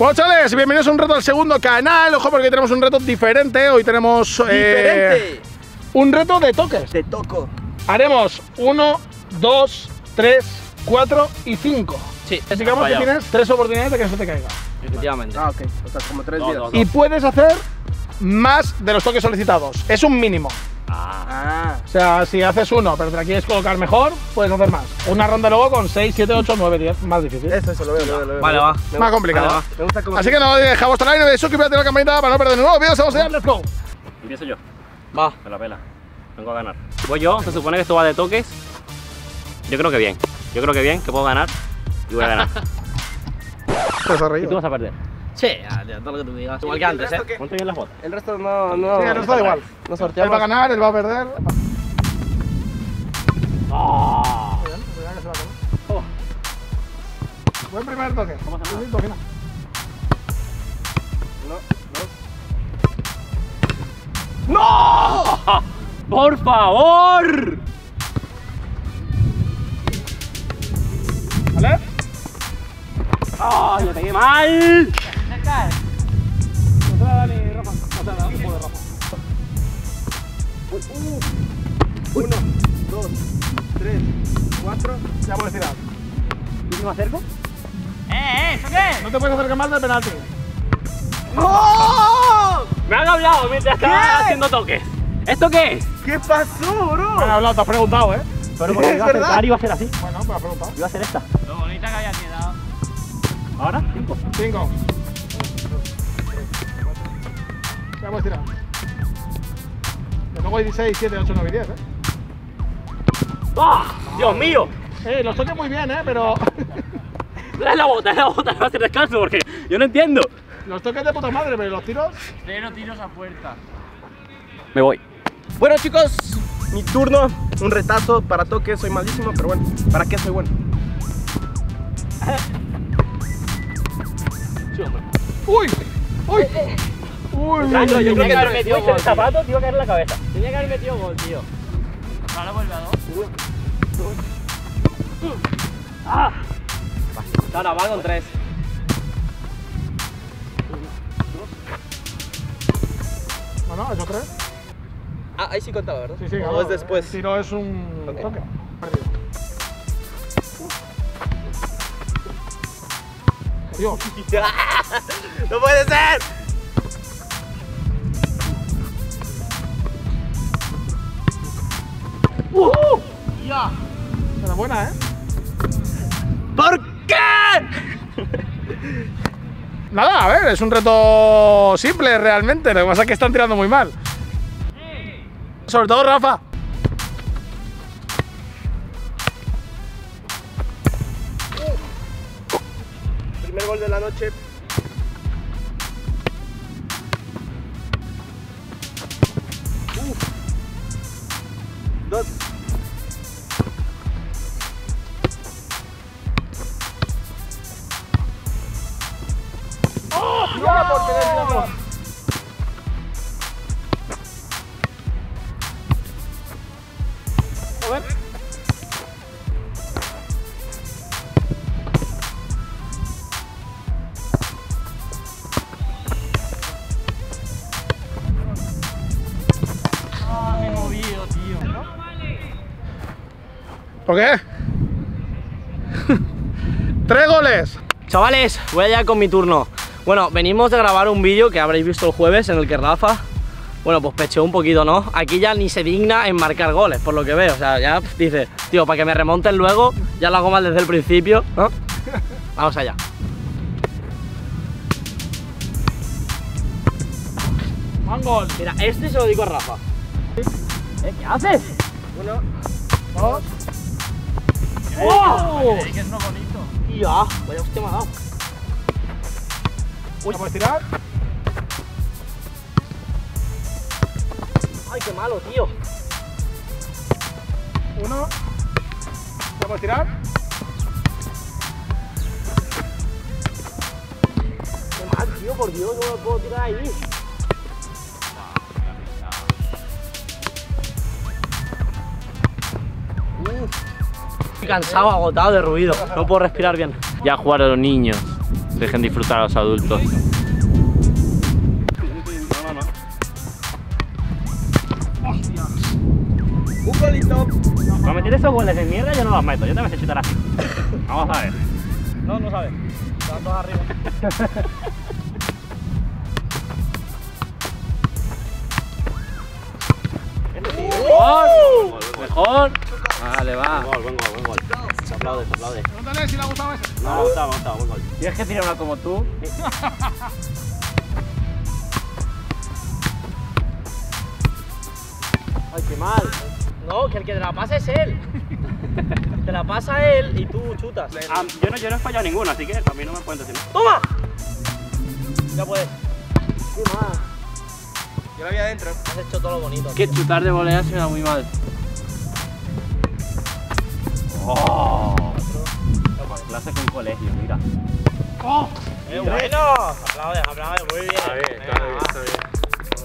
Bueno, chavales, bienvenidos a un reto al segundo canal. Ojo, porque tenemos un reto diferente. Hoy tenemos. eh, Diferente. un reto de toques. Te toco. Haremos uno, dos, tres, cuatro y cinco. Sí, Digamos que tienes tres oportunidades de que no se te caiga. Efectivamente. Ah, ok. O sea, como tres Dos, vidas. dos, Y puedes hacer más de los toques solicitados. Es un mínimo. Ah. O sea, si haces uno, pero te la quieres colocar mejor, puedes hacer más. Una ronda luego con 6, 7, 8, 9, 10. Más difícil. Eso, eso, lo veo, lo veo. Lo veo. Vale, va. Me Más complicado. vale, Me gusta como. Así que no deja vuestro like, no suscribiros a la campanita para no perder nuevos vídeos. Vamos allá, let's go. Empiezo yo, va. me la pela. Vengo a ganar. Voy yo, se supone que esto va de toques. Yo creo que bien. Yo creo que bien, que puedo ganar. Y voy a ganar. Y tú vas a perder. Sí, ya, ya, todo lo que tú digas. Igual que antes, ¿eh? ¿Cuánto bien las botas? El resto no, no. Sí, el resto da igual. No Él sorteamos. va a ganar, él va a perder. ¡Ah! Muy bien, pues ya que se va a comer. Buen primer toque. ¿Cómo se llama? Toquina. No, no. ¡No! ¡Por favor! ¿Vale? ¡Ah! ¡Yo pegué mal! Uno, dos, tres, cuatro. Ya puedes tirar. ¿Y si me acerco? No te puedes acercar más del penalti. ¡No! Me han hablado mientras estaba haciendo toques. ¿Esto qué es? ¿Qué pasó, bro? Me han hablado, te has preguntado, ¿eh? Pero porque ¿Es iba a verdad? acercar iba a ser así. Bueno, me has preguntado. Iba a hacer esta. Lo bonita que había quedado. ¿Ahora? Cinco. Cinco. Ya puedes tirar. Luego hay 16, 7, 8, 9 y 10, ¿eh? ¡Ah! ¡Dios mío! Eh, los toques muy bien, ¿eh? Pero Es la bota, es la bota, no va a hacer descanso porque yo no entiendo. los toques de puta madre, pero los tiros... Cero tiros a puerta. Me voy. Bueno, chicos, mi turno. Un retazo para toque. Soy malísimo, pero bueno. ¿Para qué soy bueno? ¡Uy! ¡Uy! ¡Uy! Yo creo uy. que haber metido el zapato, te iba a caer en la cabeza. Tenía que haber metido gol, tío. Ahora vuelve a dos. ¡Ah! Ahora va con tres. No, no, eso tres. Ah, ahí sí contaba, ¿verdad? Sí, sí, O claro, es después. El tiro es un Ok. toque. Perdido. Dios. ¡No puede ser! Ya. Enhorabuena, ¿eh? ¿Por qué? Nada, a ver, es un reto simple realmente. Lo que pasa es que están tirando muy mal. Sobre todo Rafa. Primer gol de la noche. ¿Por qué? Tres goles. Chavales, voy allá con mi turno. Bueno, venimos de grabar un vídeo que habréis visto el jueves en el que Rafa, bueno, pues pecheó un poquito, ¿no? Aquí ya ni se digna en marcar goles, por lo que veo. O sea, ya dice, tío, para que me remonten luego, ya lo hago mal desde el principio, ¿no? Vamos allá. Van gol. Mira, este se lo digo a Rafa. ¿Eh? ¿Qué haces? Uno. Dos. ¡Oh! que es no bonito. Ya, vaya hostia me ha dado. ¿Ya puedes tirar? Ay, qué malo, tío. Uno. ¿Ya puedes tirar? Qué mal, tío, por Dios, no lo puedo tirar ahí. Estoy cansado, agotado de ruido. No puedo respirar bien. Ya jugaron los niños. Dejen disfrutar a los adultos. No, no, no. Un golito. Para meter esos goles de mierda yo no los meto, yo también sé chutar así. Vamos a ver. No, no sabes. Están dos arriba. ¡Gol! Mejor. Vale, va. Buen gol, buen gol, buen gol. Se aplaude, se aplaude. Pregúntale si le ha gustado. No, me ha gustado, me ha gustado, buen gol. Tienes que tirar una como tú. Ay, qué mal. No, que el que te la pasa es él. te la pasa él y tú chutas. Ah, yo, no, yo no he fallado ninguno, así que a mí no me pueden decir nada. ¡Toma! Ya puedes. Qué mal. Yo la vi adentro. Has hecho todo lo bonito. Que chutar de volea se me da muy mal. ¡Oh! Clase con colegio, mira. ¡Eh, bueno! Aplaude, aplaude, muy bien. Está bien, está bien, está bien.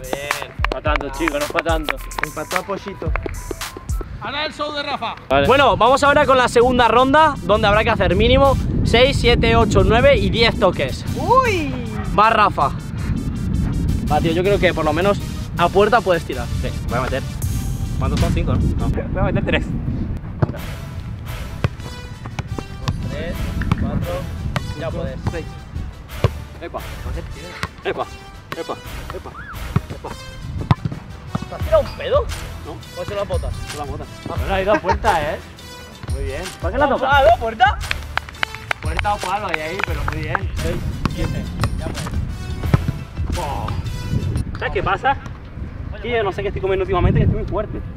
Muy bien. Para tanto, chicos, no es para tanto. Empató a Pollito. Ahora el show de Rafa. Vale. Bueno, vamos ahora con la segunda ronda, donde habrá que hacer mínimo 6, 7, 8, 9 y 10 toques. ¡Uy! Va Rafa. Va, tío, yo creo que por lo menos a puerta puedes tirar. Sí, voy a meter. ¿Cuántos son? ¿Cinco? No, voy a meter tres. 3, 4, ya puedes. 6. Epa, epa, epa, epa. ¿Te has tirado un pedo? No. ¿O se lo botas? Son las botas. Bueno, ha ido a puerta, ¿eh? Muy bien. ¿Para qué la tocas? ¿Ah, no? ¿Puerta? Puerta o palo hay ahí, pero muy bien. 6, 7, ya puedes. ¿Sabes qué pasa? Que yo no sé qué estoy comiendo últimamente, que estoy muy fuerte.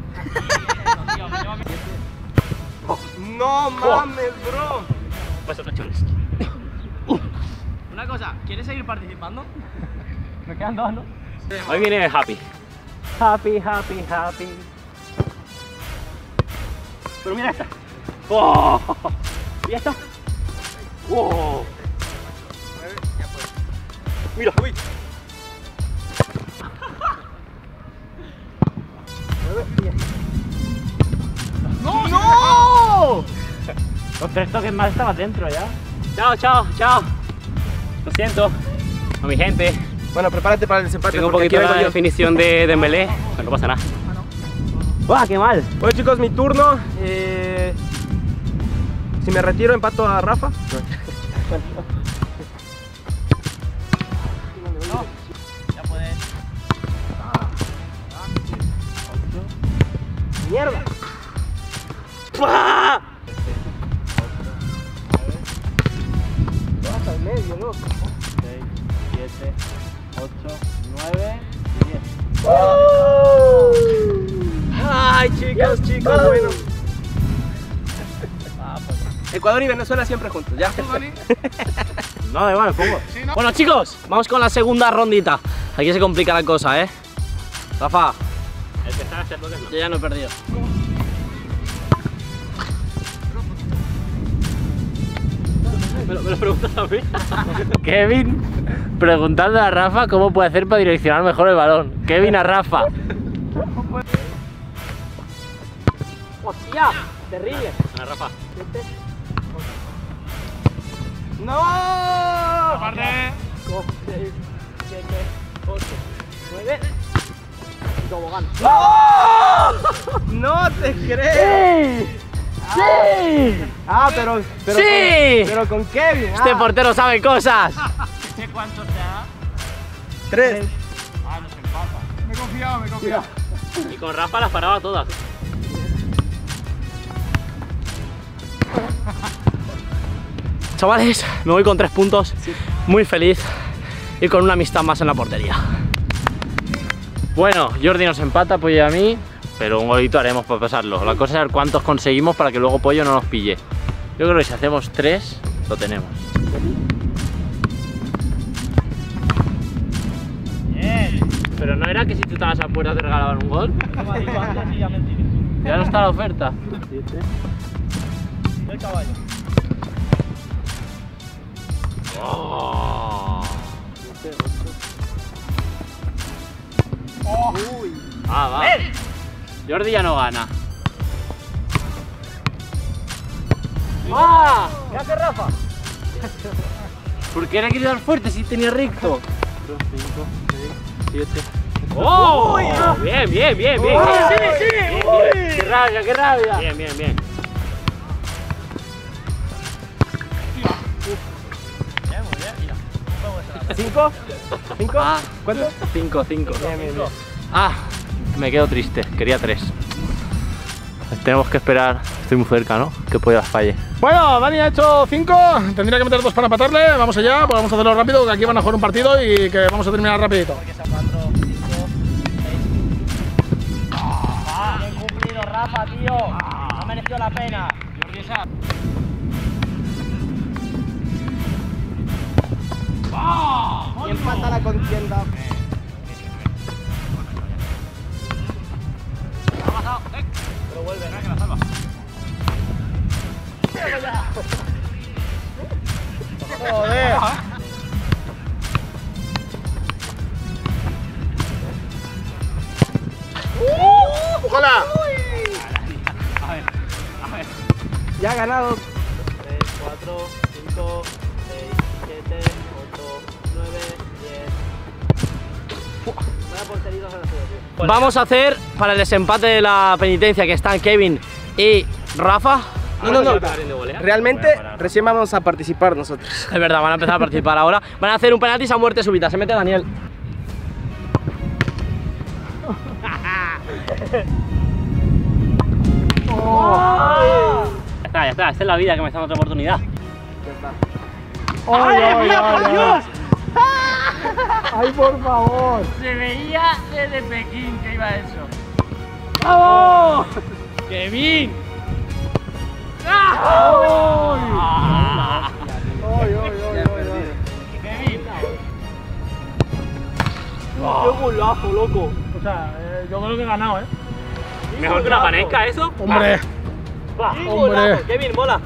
No mames, bro. Pues chones. Una cosa, ¿quieres seguir participando? Me quedan dos, ¿no? Hoy viene Happy. Happy, happy, happy. Pero mira esta. ¡Oh! ¿Y esta? ¡Oh! Mira, uy. Los tres toques más estabas dentro ya. Chao, chao, chao. Lo siento. A mi gente. Bueno, prepárate para el desempate. Tengo un poquito la definición de Dembélé, pero no pasa nada. ¡Buah, qué mal! Bueno chicos, mi turno. Eh, si me retiro, empato a Rafa. Ya puedes. ¡Mierda! ¡Pah! Medio, loco. 6, 7, 8, 9 y 10. Ay, chicos, chicos, bueno. Ecuador y Venezuela siempre juntos, ya. No, igual, pongo. Sí, ¿no? Bueno, chicos, vamos con la segunda rondita. Aquí se complica la cosa, ¿eh? Rafa, El que está haciendo que no. yo ya no he perdido. Me lo, me lo preguntas a mí. Kevin preguntando a Rafa cómo puede hacer para direccionar mejor el balón. Kevin a Rafa. ¡Hostia! Terrible. Ana, Rafa. ¡No! Aparte. 5, 6, 7, 8, 9 y tobogán. ¡No te creo! ¡Sí! Ah, pero. pero ¡Sí! Con, pero con Kevin. Este ah. portero sabe cosas. ¿Sé cuánto se da? Tres. Ah, no se empata. Me he confiado, me he confiado. Y con Rafa las paraba todas. Chavales, me voy con tres puntos. Muy feliz. Y con una amistad más en la portería. Bueno, Jordi nos empata, y a mí, pero un golito haremos para pasarlo. La cosa es ver cuántos conseguimos para que luego Pollo no nos pille. Yo creo que si hacemos tres, lo tenemos. Pero no era que si tú estabas a puerta te regalaban un gol. Ya no está la oferta. El caballo. Jordi ya no gana. ¡Ah! ¿Qué hace Rafa? ¿Por qué le quería dar fuerte si tenía recto? 4, 5, 6, 7. ¡Oh! Bien, bien, bien, bien. ¡Sí, sí! ¡Qué rabia, qué rabia! Bien, bien, bien. ¿Cinco? ¿Cinco? ¿Cuánto? 5, 5. Bien, bien, bien. Ah, me quedo triste, quería 3. Tenemos que esperar, estoy muy cerca, ¿no? Que las falle. Bueno, Dani ha hecho 5, tendría que meter dos para empatarle. Vamos allá, pues vamos a hacerlo rápido, que aquí van a jugar un partido y que vamos a terminar rapidito. Bien cumplido, Rafa, tío. Ha merecido la pena. Y empata la contienda. ¡Ojalá! Ya ha ganado. 3, 4, 5, 6, 7, 8, 9, 10. Vaya porteritos a la selección. Vamos a hacer para el desempate de la penitencia que están Kevin y Rafa. No, no, no. Realmente recién vamos a participar nosotros. Es verdad, van a empezar a participar ahora. Van a hacer un penalti a muerte súbita. Se mete Daniel. Ya está, ya está. Esta es la vida que me está dando otra oportunidad. ¡Ay, ay, ay! ay. ¡Ay, por favor! Se veía desde Pekín que iba eso. ¡Vamos! ¡Kevin! ¡Ay, ay, ay, ay, ay! ¡Kevin! ¡Qué golazo, loco! O sea, eh, yo creo que he ganado, ¿eh? ¿Mejor que una panesca eso? Hombre, ¡Qué Hombre. golazo! Kevin, mola.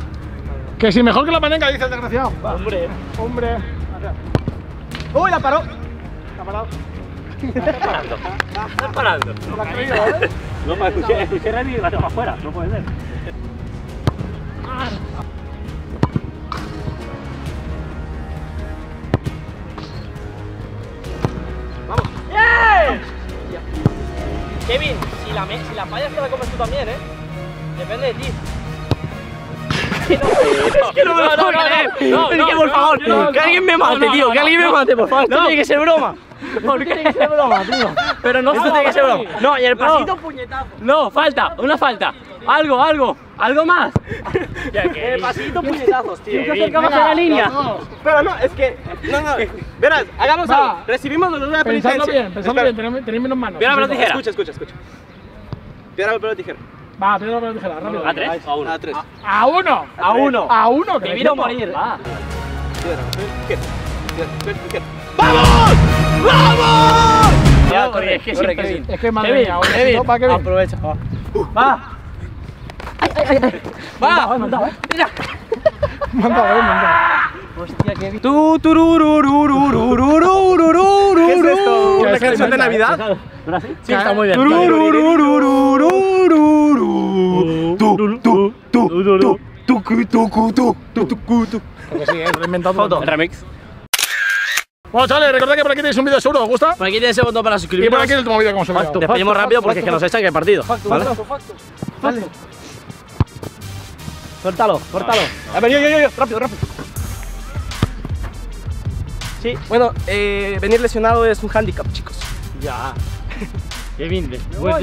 que si mejor que la panenca, dice el desgraciado. Hombre. Hombre. ¡Uy, la paró! Estás parando. ¿Lo has creído, eh? No, me escuché, escuché Remy y la afuera. No puede ser. Kevin, si la, me- si la fallas te la comes tú también, ¿eh? Depende de ti. es que no me lo puedo creer. no, es que por favor, que alguien me mate, tío. que alguien me mate, por favor. Esto No. tiene que ser broma. ¿Por qué tiene que ser broma, tío? Pero no Esto tiene que ser broma. No, y el pasito puñetazo. No, falta, una falta. Algo, algo, algo más. El pasito puñetazos, tío. Te acercamos a la línea. Pero no, es que. No, no. Verás, hagamos algo. Recibimos los dos de la Pensando penitencia. bien, pensando bien, tenéis, tenéis menos manos. Piedra, sí. tijera. Escucha, escucha, escucha. Piedra, papel o tijera. Va, piedra, papel, tijera, rápido. ¿A tres o a uno? A tres. A uno. A uno. A uno. que Vivir o morir. Va. Piedra, papel, tijera. Piedra, papel, tijera. Ya, corre, corre, es que corre, sí, Kevin. Kevin. Es que madre Kevin, mía, ahora Kevin, sí, no, va, Kevin. aprovecha. Va. Va. Va. Mira. Manda, eh, manda. Hostia, Kevin. Tu, turururururururururururu. ¿Qué es esto? Que ¿Una es que ¿No era? Sí, está muy bien. Remix. Bueno, chavales, recordad que por aquí tenéis un vídeo seguro, ¿os gusta? Por aquí tenéis el botón para suscribiros. Y por aquí el último vídeo que hemos enviado. Despedimos rápido porque es que nos echan que hay partido. ¿Vale? Vale. Suéltalo, suéltalo. A ver, yo, yo, yo, rápido, rápido. Sí, bueno, eh, venir lesionado es un handicap, chicos. Ya. Qué bien, después.